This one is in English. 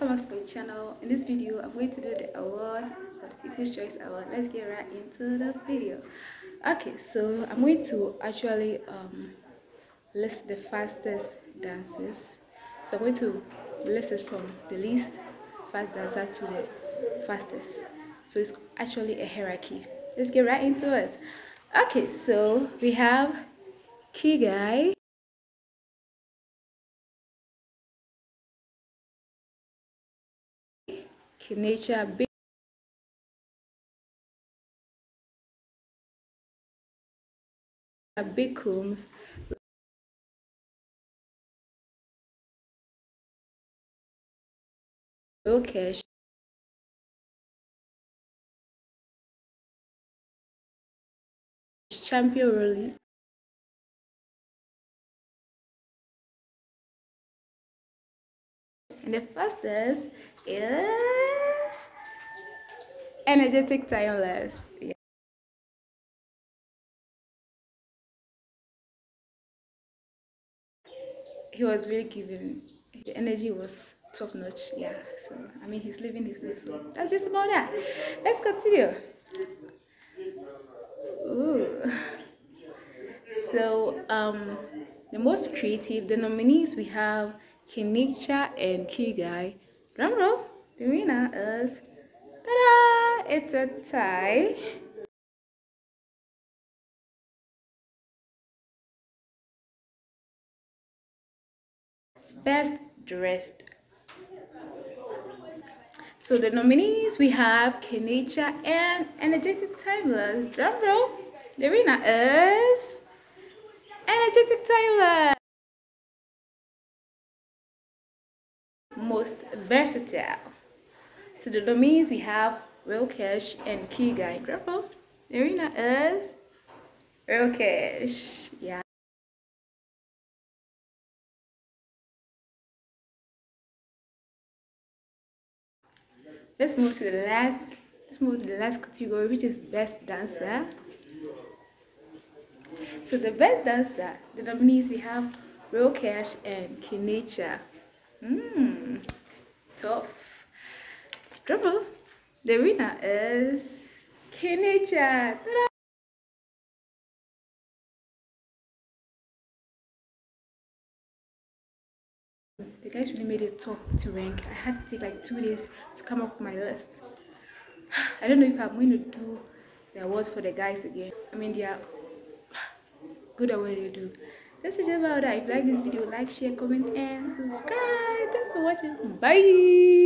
welcome back to my channel. In this video i'm going to do the award for the people's choice award. Let's get right into the video. Okay so i'm going to actually um list the fastest dances so i'm going to list it from the least fast dancer to the fastest. So it's actually a hierarchy. Let's get right into it. Okay so we have kigai nature combs okay champion really and the fastest is energetic timeless yeah. he was really giving. The energy was top notch yeah. So i mean he's living his life so that's just about that. Let's continue. Ooh. so um the most creative the nominees we have Kinicha and Kigai. Drumroll the winner is ta-da it's a tie best dressed so the nominees we have Kenicha and Energetic Timeless. Drum roll. The winner is Energetic Timeless. Most versatile. So the nominees we have Real Cash and. Drum roll. The winner is Real Cash. Yeah. let's move to the last let's move to the last category which is best dancer so the best dancer the nominees we have real cash and kinecha hmm tough trouble the winner is kinecha the guys really made it tough to rank. I had to take like two days to come up with my list. I don't know if i'm going to do the awards for the guys again. I mean they are good at what they do. That's just about that if you like this video like share comment and subscribe. Thanks for watching. Bye